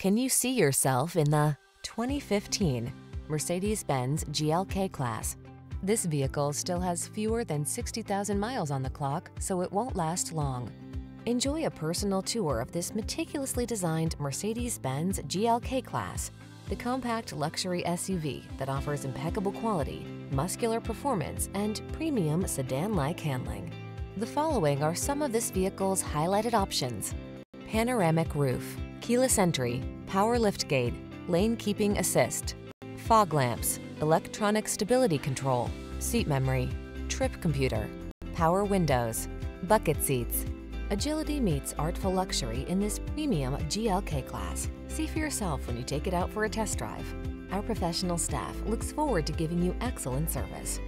Can you see yourself in the 2015 Mercedes-Benz GLK Class? This vehicle still has fewer than 60,000 miles on the clock, so it won't last long. Enjoy a personal tour of this meticulously designed Mercedes-Benz GLK Class, the compact luxury SUV that offers impeccable quality, muscular performance, and premium sedan-like handling. The following are some of this vehicle's highlighted options. Panoramic roof, keyless entry, power liftgate, lane keeping assist, fog lamps, electronic stability control, seat memory, trip computer, power windows, bucket seats. Agility meets artful luxury in this premium GLK class. See for yourself when you take it out for a test drive. Our professional staff looks forward to giving you excellent service.